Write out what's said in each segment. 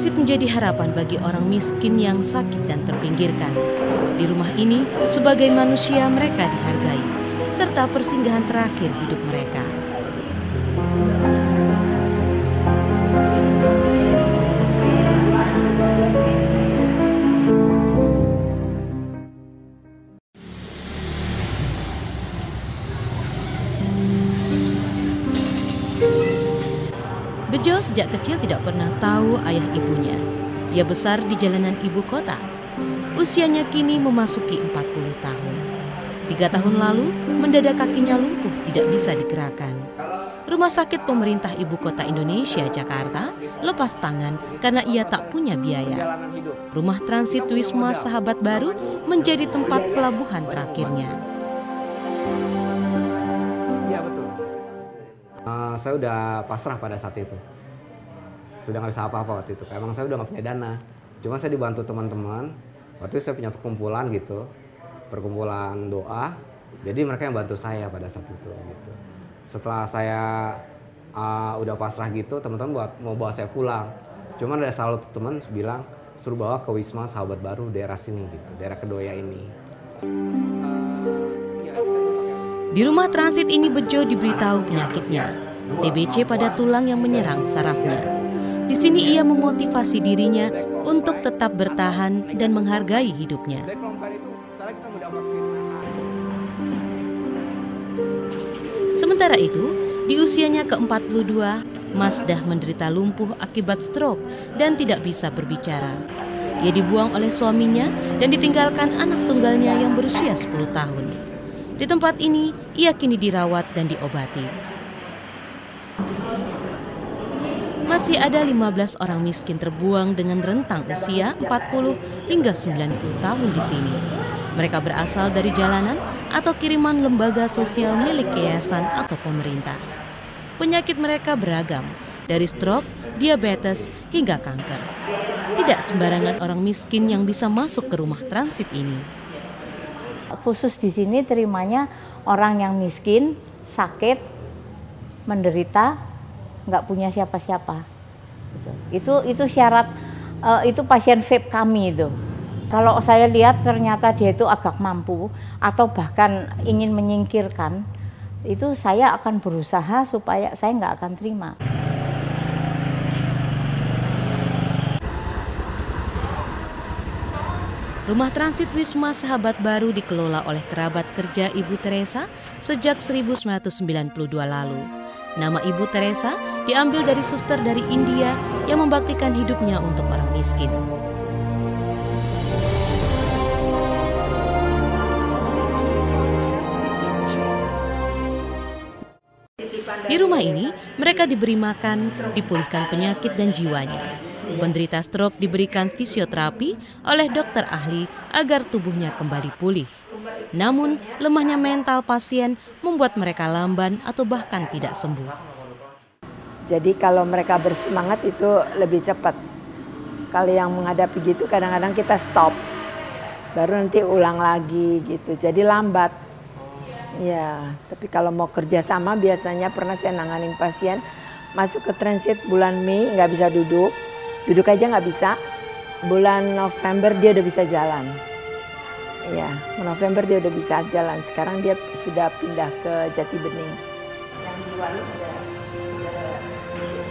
Transit menjadi harapan bagi orang miskin yang sakit dan terpinggirkan. Di rumah ini, sebagai manusia mereka dihargai, serta persinggahan terakhir hidup mereka. Bejo sejak kecil tidak pernah tahu ayah ibunya. Ia besar di jalanan ibu kota. Usianya kini memasuki 40 tahun. Tiga tahun lalu, mendadak kakinya lumpuh tidak bisa digerakkan. Rumah sakit pemerintah ibu kota Indonesia, Jakarta, lepas tangan karena ia tak punya biaya. Rumah transit Wisma Sahabat Baru menjadi tempat pelabuhan terakhirnya. Uh, saya udah pasrah pada saat itu. Sudah nggak bisa apa-apa waktu itu. Emang saya udah nggak punya dana. Cuma saya dibantu teman-teman. Waktu itu saya punya perkumpulan gitu. Perkumpulan doa. Jadi mereka yang bantu saya pada saat itu gitu. Setelah saya uh, udah pasrah gitu teman-teman buat mau bawa saya pulang. Cuman ada salah satu teman bilang suruh bawa ke Wisma Sahabat Baru daerah sini gitu. Daerah Kedoya ini di rumah transit ini Bejo diberitahu penyakitnya, TBC pada tulang yang menyerang sarafnya. Di sini ia memotivasi dirinya untuk tetap bertahan dan menghargai hidupnya. Sementara itu, di usianya ke-42, Masdah menderita lumpuh akibat stroke dan tidak bisa berbicara. Ia dibuang oleh suaminya dan ditinggalkan anak tunggalnya yang berusia 10 tahun. Di tempat ini, ia kini dirawat dan diobati. Masih ada 15 orang miskin terbuang dengan rentang usia 40 hingga 90 tahun di sini. Mereka berasal dari jalanan atau kiriman lembaga sosial milik yayasan atau pemerintah. Penyakit mereka beragam, dari stroke, diabetes, hingga kanker. Tidak sembarangan orang miskin yang bisa masuk ke rumah transit ini khusus di sini terimanya orang yang miskin, sakit, menderita, nggak punya siapa-siapa. Gitu. Itu itu syarat uh, itu pasien vape kami itu. Kalau saya lihat ternyata dia itu agak mampu atau bahkan ingin menyingkirkan, itu saya akan berusaha supaya saya nggak akan terima. Rumah transit Wisma Sahabat Baru dikelola oleh kerabat kerja Ibu Teresa sejak 1992 lalu. Nama Ibu Teresa diambil dari suster dari India yang membaktikan hidupnya untuk orang miskin. Di rumah ini, mereka diberi makan, dipulihkan penyakit dan jiwanya. Penderita stroke diberikan fisioterapi oleh dokter ahli agar tubuhnya kembali pulih. Namun, lemahnya mental pasien membuat mereka lamban atau bahkan tidak sembuh. Jadi kalau mereka bersemangat itu lebih cepat. Kalau yang menghadapi gitu kadang-kadang kita stop. Baru nanti ulang lagi gitu. Jadi lambat. Ya, tapi kalau mau kerja sama biasanya pernah saya nanganin pasien masuk ke transit bulan Mei nggak bisa duduk duduk aja nggak bisa. Bulan November dia udah bisa jalan. Ya November dia udah bisa jalan. Sekarang dia sudah pindah ke Jati Bening. Yang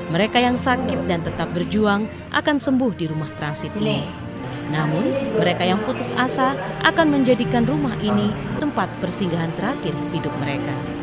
mereka yang sakit dan tetap berjuang akan sembuh di rumah transit ini. Namun, mereka yang putus asa akan menjadikan rumah ini tempat persinggahan terakhir hidup mereka.